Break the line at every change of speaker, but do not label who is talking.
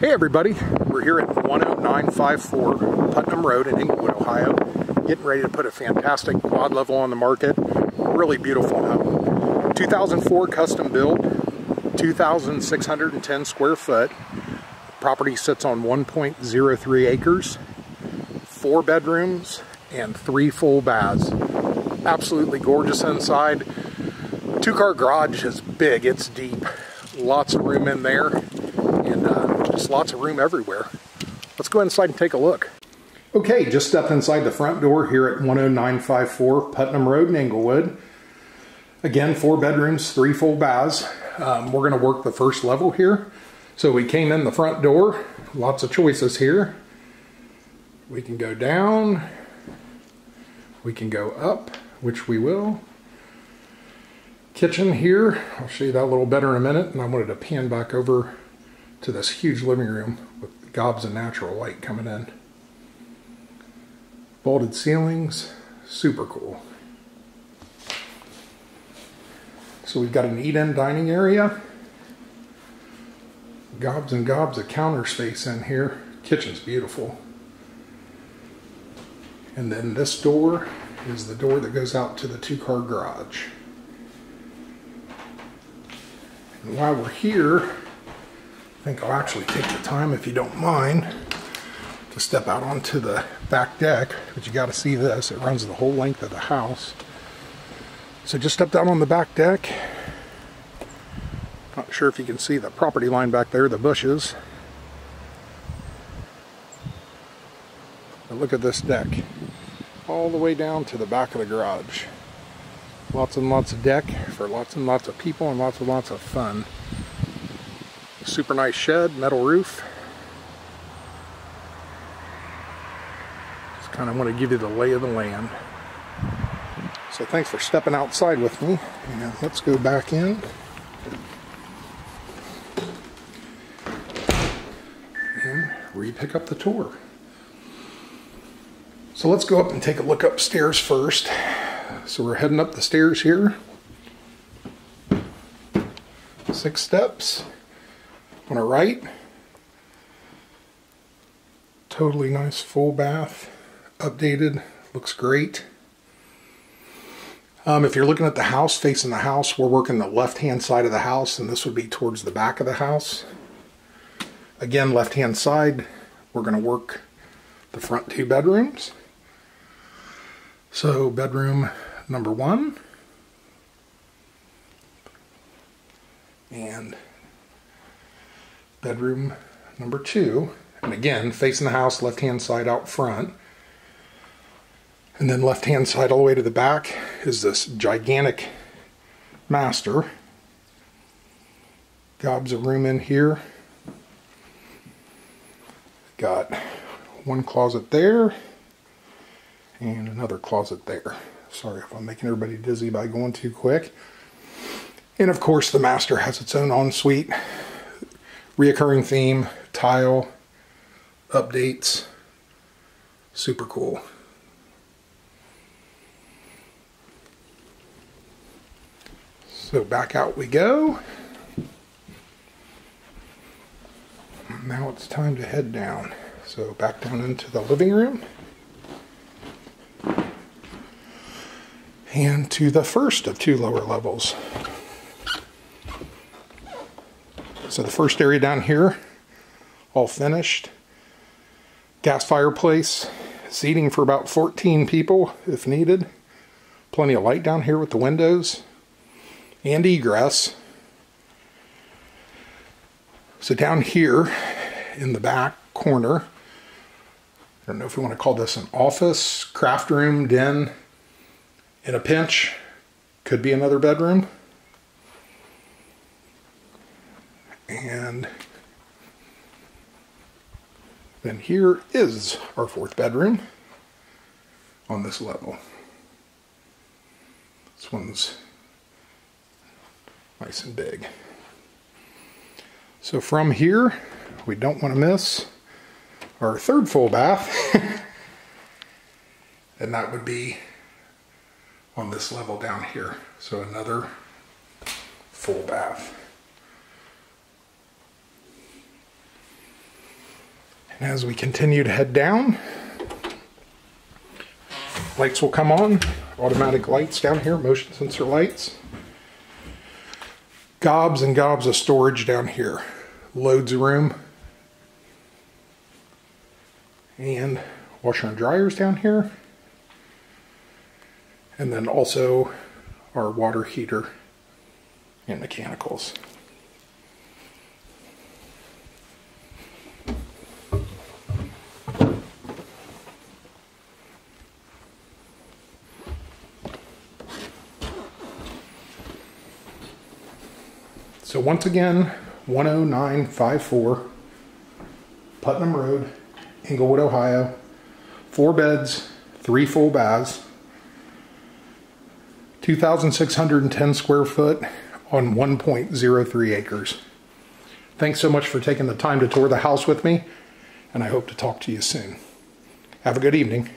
Hey everybody, we're here at 10954 Putnam Road in Englewood, Ohio, getting ready to put a fantastic quad level on the market. Really beautiful home. 2004 custom build, 2,610 square foot. Property sits on 1.03 acres, four bedrooms, and three full baths. Absolutely gorgeous inside. Two car garage is big, it's deep. Lots of room in there and uh, lots of room everywhere. Let's go inside and take a look. Okay, just stepped inside the front door here at 10954 Putnam Road in Englewood. Again, four bedrooms, three full baths. Um, we're going to work the first level here. So we came in the front door, lots of choices here. We can go down, we can go up, which we will. Kitchen here, I'll show you that a little better in a minute, and I wanted to pan back over to this huge living room with gobs of natural light coming in. Vaulted ceilings, super cool. So we've got an eat-in dining area. Gobs and gobs of counter space in here. Kitchen's beautiful. And then this door is the door that goes out to the two-car garage. And while we're here, think I'll actually take the time, if you don't mind, to step out onto the back deck. But you got to see this. It runs the whole length of the house. So just stepped out on the back deck. Not sure if you can see the property line back there, the bushes. But look at this deck. All the way down to the back of the garage. Lots and lots of deck for lots and lots of people and lots and lots of fun. Super nice shed, metal roof. Just kind of want to give you the lay of the land. So thanks for stepping outside with me. And let's go back in. And re-pick up the tour. So let's go up and take a look upstairs first. So we're heading up the stairs here. Six steps. On our right, totally nice full bath, updated, looks great. Um, if you're looking at the house, facing the house, we're working the left-hand side of the house, and this would be towards the back of the house. Again, left-hand side, we're going to work the front two bedrooms. So bedroom number one. And bedroom number two. And again, facing the house, left hand side out front. And then left hand side all the way to the back is this gigantic master. Gobs of room in here. Got one closet there and another closet there. Sorry if I'm making everybody dizzy by going too quick. And of course the master has its own ensuite reoccurring theme, tile, updates. Super cool. So back out we go. Now it's time to head down. So back down into the living room. And to the first of two lower levels. So the first area down here, all finished. Gas fireplace, seating for about 14 people if needed. Plenty of light down here with the windows and egress. So down here in the back corner, I don't know if we want to call this an office, craft room, den. In a pinch, could be another bedroom. And then here is our fourth bedroom on this level. This one's nice and big. So from here, we don't want to miss our third full bath. and that would be on this level down here. So another full bath. As we continue to head down, lights will come on. Automatic lights down here, motion sensor lights. Gobs and gobs of storage down here. Loads of room. And washer and dryers down here. And then also our water heater and mechanicals. So once again, 10954 Putnam Road, Englewood, Ohio. Four beds, three full baths, 2,610 square foot on 1.03 acres. Thanks so much for taking the time to tour the house with me, and I hope to talk to you soon. Have a good evening.